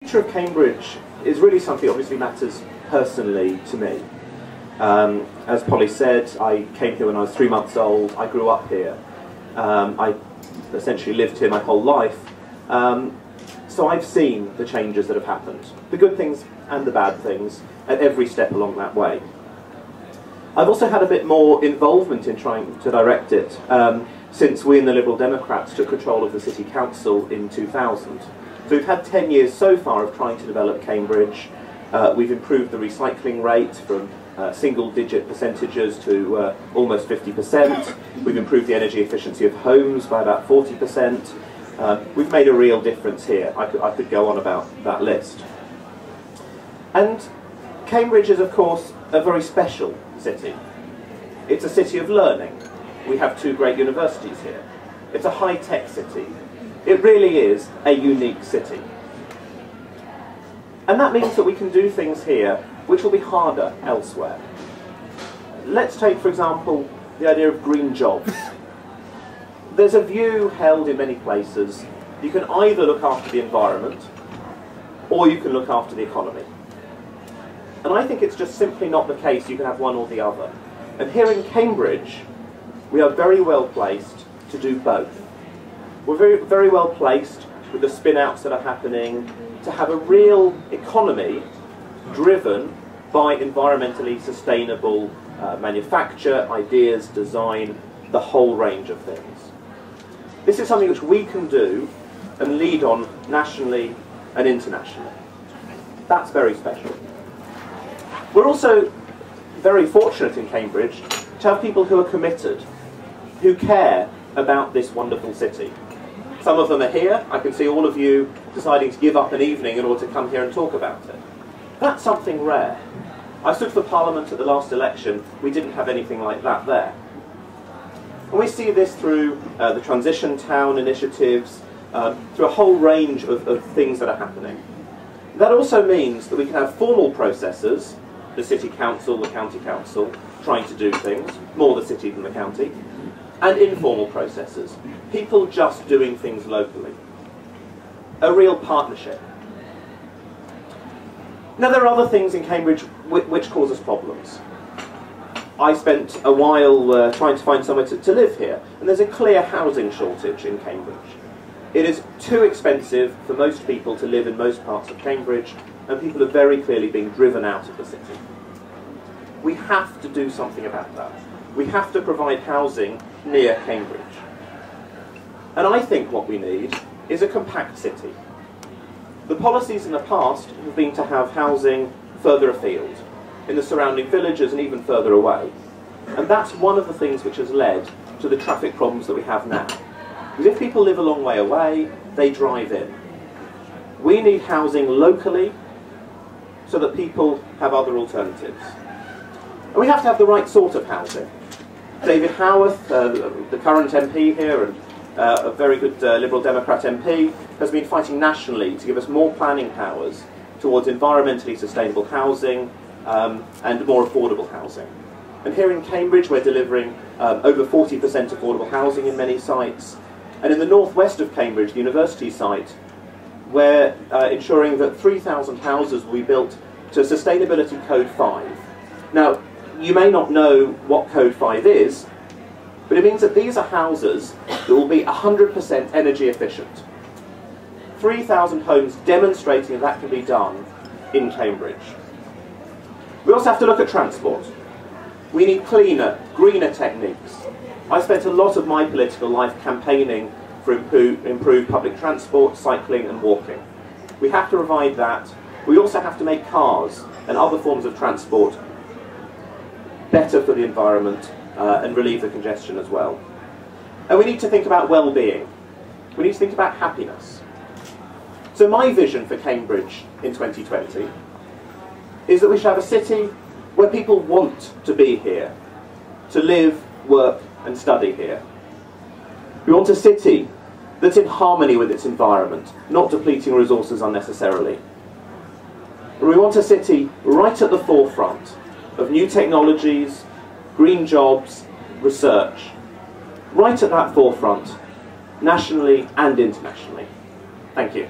The future of Cambridge is really something that obviously matters personally to me. Um, as Polly said, I came here when I was three months old. I grew up here. Um, I essentially lived here my whole life. Um, so I've seen the changes that have happened, the good things and the bad things, at every step along that way. I've also had a bit more involvement in trying to direct it um, since we in the Liberal Democrats took control of the City Council in 2000. So we've had 10 years so far of trying to develop Cambridge. Uh, we've improved the recycling rate from uh, single digit percentages to uh, almost 50%. We've improved the energy efficiency of homes by about 40%. Uh, we've made a real difference here. I could, I could go on about that list. And Cambridge is, of course, a very special city. It's a city of learning. We have two great universities here. It's a high-tech city. It really is a unique city. And that means that we can do things here which will be harder elsewhere. Let's take, for example, the idea of green jobs. There's a view held in many places you can either look after the environment or you can look after the economy. And I think it's just simply not the case you can have one or the other. And here in Cambridge, we are very well placed to do both. We're very, very well placed with the spin outs that are happening to have a real economy driven by environmentally sustainable uh, manufacture, ideas, design, the whole range of things. This is something which we can do and lead on nationally and internationally. That's very special. We're also very fortunate in Cambridge to have people who are committed, who care about this wonderful city. Some of them are here. I can see all of you deciding to give up an evening in order to come here and talk about it. That's something rare. I stood for Parliament at the last election. We didn't have anything like that there. And we see this through uh, the Transition Town initiatives, um, through a whole range of, of things that are happening. That also means that we can have formal processes, the City Council, the County Council, trying to do things, more the city than the county, and informal processes, people just doing things locally. A real partnership. Now there are other things in Cambridge which, cause us problems. I spent a while uh, trying to find somewhere to, to live here, and there's a clear housing shortage in Cambridge. It is too expensive for most people to live in most parts of Cambridge, and people are very clearly being driven out of the city. We have to do something about that. We have to provide housing near Cambridge. And I think what we need is a compact city. The policies in the past have been to have housing further afield, in the surrounding villages and even further away. And that's one of the things which has led to the traffic problems that we have now. Because if people live a long way away, they drive in. We need housing locally so that people have other alternatives. And we have to have the right sort of housing. David Howarth, uh, the current MP here and uh, a very good uh, Liberal Democrat MP, has been fighting nationally to give us more planning powers towards environmentally sustainable housing um, and more affordable housing. And here in Cambridge, we're delivering um, over 40% affordable housing in many sites. And in the northwest of Cambridge, the university site, we're uh, ensuring that 3,000 houses will be built to Sustainability Code 5. Now, you may not know what Code 5 is, but it means that these are houses that will be 100% energy efficient. 3,000 homes demonstrating that that can be done in Cambridge. We also have to look at transport. We need cleaner, greener techniques. I spent a lot of my political life campaigning for improved public transport, cycling and walking. We have to provide that. We also have to make cars and other forms of transport better for the environment uh, and relieve the congestion as well. And we need to think about well-being. We need to think about happiness. So my vision for Cambridge in 2020 is that we should have a city where people want to be here, to live, work and study here. We want a city that's in harmony with its environment, not depleting resources unnecessarily. We want a city right at the forefront of new technologies, green jobs, research, right at that forefront, nationally and internationally. Thank you.